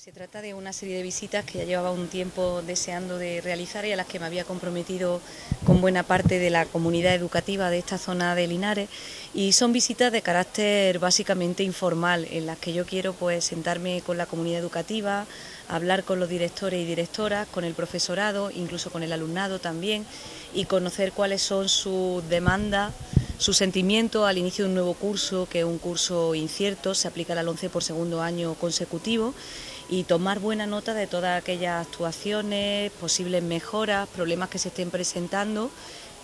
Pues se trata de una serie de visitas que ya llevaba un tiempo deseando de realizar y a las que me había comprometido con buena parte de la comunidad educativa de esta zona de Linares. Y son visitas de carácter básicamente informal en las que yo quiero pues sentarme con la comunidad educativa, hablar con los directores y directoras, con el profesorado, incluso con el alumnado también y conocer cuáles son sus demandas su sentimiento al inicio de un nuevo curso, que es un curso incierto, se aplica al 11 por segundo año consecutivo, y tomar buena nota de todas aquellas actuaciones, posibles mejoras, problemas que se estén presentando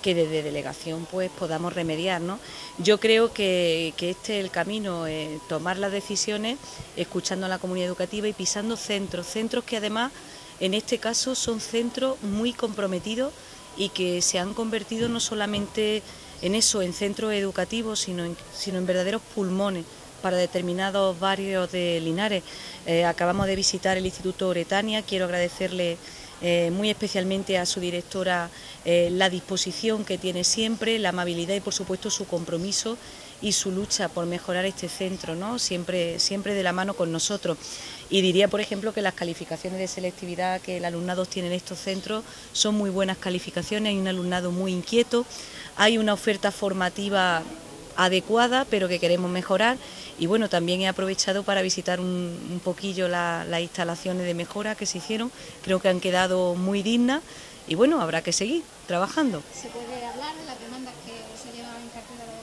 que desde delegación pues podamos remediar. ¿no? Yo creo que, este es el camino, eh, tomar las decisiones escuchando a la comunidad educativa y pisando centros, centros que además en este caso son centros muy comprometidos y que se han convertido no solamente en eso, en centros educativos, sino en, sino en verdaderos pulmones para determinados barrios de Linares. Eh, acabamos de visitar el Instituto Oretania, quiero agradecerle eh, muy especialmente a su directora eh, la disposición que tiene siempre, la amabilidad y por supuesto su compromiso y su lucha por mejorar este centro, ¿no? siempre, siempre de la mano con nosotros. Y diría, por ejemplo, que las calificaciones de selectividad que el alumnado tiene en estos centros son muy buenas calificaciones, hay un alumnado muy inquieto, hay una oferta formativa adecuada, pero que queremos mejorar. Y bueno, también he aprovechado para visitar un, poquillo las instalaciones de mejora que se hicieron. Creo que han quedado muy dignas y bueno, habrá que seguir trabajando. ¿Se puede hablar de las demandas que se llevan en cartera de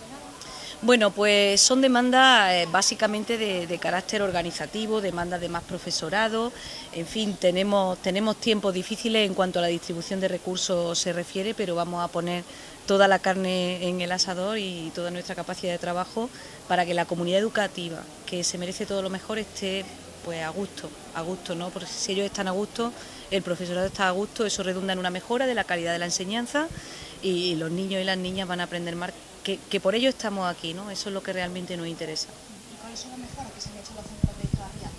bueno, pues son demandas eh, básicamente de, carácter organizativo, demandas de más profesorado, en fin, tenemos, tenemos tiempos difíciles en cuanto a la distribución de recursos se refiere, pero vamos a poner toda la carne en el asador y toda nuestra capacidad de trabajo para que la comunidad educativa, que se merece todo lo mejor, esté pues a gusto, a gusto, ¿no? Porque si ellos están a gusto, el profesorado está a gusto, eso redunda en una mejora de la calidad de la enseñanza y los niños y las niñas van a aprender más que, por ello estamos aquí, ¿no? Eso es lo que realmente nos interesa. ¿Y cuáles son las mejoras que se han hecho en los centros de Barrial?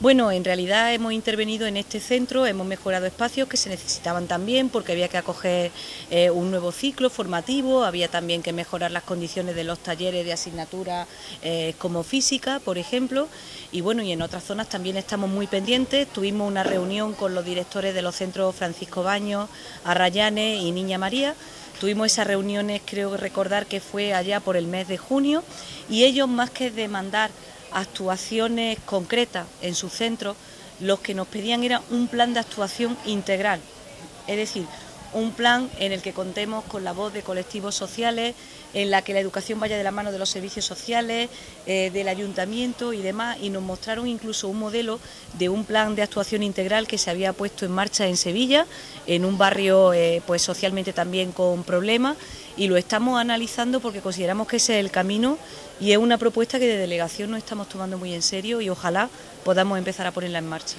Bueno, en realidad hemos intervenido en este centro, hemos mejorado espacios que se necesitaban también porque había que acoger eh, un nuevo ciclo formativo, había también que mejorar las condiciones de los talleres de asignatura eh, como física, por ejemplo, y bueno, y en otras zonas también estamos muy pendientes. Tuvimos una reunión con los directores de los centros Francisco Baños, Arrayanes y Niña María Tuvimos esas reuniones, creo recordar que fue allá por el mes de junio, y ellos más que demandar actuaciones concretas en su centro, los que nos pedían era un plan de actuación integral, es decir, un plan en el que contemos con la voz de colectivos sociales, en la que la educación vaya de la mano de los servicios sociales, eh, del ayuntamiento y demás, y nos mostraron incluso un modelo de un plan de actuación integral que se había puesto en marcha en Sevilla, en un barrio eh, pues socialmente también con problemas, y lo estamos analizando porque consideramos que ese es el camino y es una propuesta que de delegación nos estamos tomando muy en serio y ojalá podamos empezar a ponerla en marcha.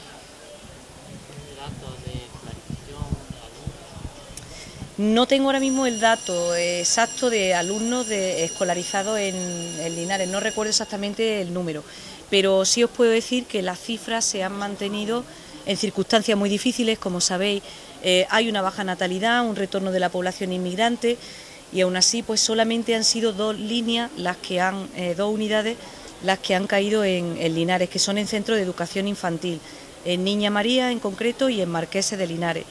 No tengo ahora mismo el dato exacto de alumnos escolarizados en, Linares, no recuerdo exactamente el número, pero sí os puedo decir que las cifras se han mantenido en circunstancias muy difíciles, como sabéis, eh, hay una baja natalidad, un retorno de la población inmigrante y aún así pues solamente han sido dos líneas las que han, eh, dos unidades las que han caído en, en Linares, que son en centro de educación infantil, en Niña María en concreto y en Marquese de Linares.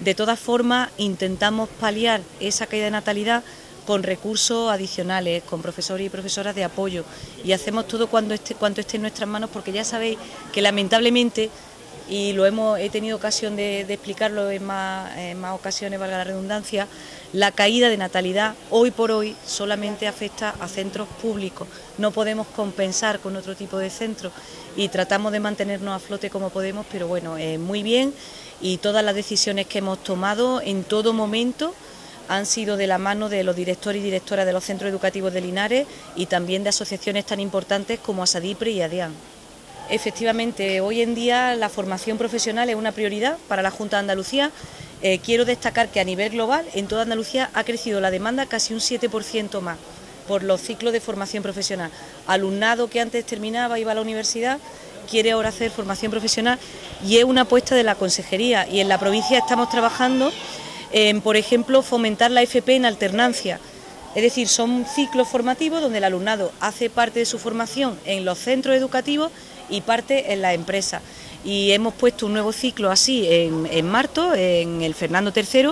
De todas formas, intentamos paliar esa caída de natalidad con recursos adicionales, con profesores y profesoras de apoyo. Y hacemos todo cuando esté, cuanto esté en nuestras manos porque ya sabéis que lamentablemente, y lo hemos, he tenido ocasión de, explicarlo en más, ocasiones, valga la redundancia, la caída de natalidad hoy por hoy solamente afecta a centros públicos, no podemos compensar con otro tipo de centros y tratamos de mantenernos a flote como podemos, pero bueno, muy bien y todas las decisiones que hemos tomado en todo momento han sido de la mano de los directores y directoras de los centros educativos de Linares y también de asociaciones tan importantes como Asadipre y ADEAN. Efectivamente, hoy en día la formación profesional es una prioridad para la Junta de Andalucía. Eh, quiero destacar que a nivel global en toda Andalucía ha crecido la demanda casi un 7% más por los ciclos de formación profesional. Alumnado que antes terminaba, iba a la universidad, quiere ahora hacer formación profesional y es una apuesta de la consejería y en la provincia estamos trabajando en, por ejemplo, fomentar la FP en alternancia. Es decir, son ciclos formativos donde el alumnado hace parte de su formación en los centros educativos y parte en la empresa. y hemos puesto un nuevo ciclo así en, en Marto, en el Fernando III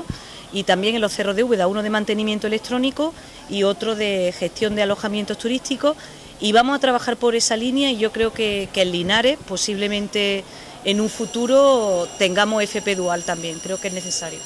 y también en los cerros de Úbeda, uno de mantenimiento electrónico y otro de gestión de alojamientos turísticos y vamos a trabajar por esa línea y yo creo que, que en Linares posiblemente en un futuro tengamos FP dual también, creo que es necesario.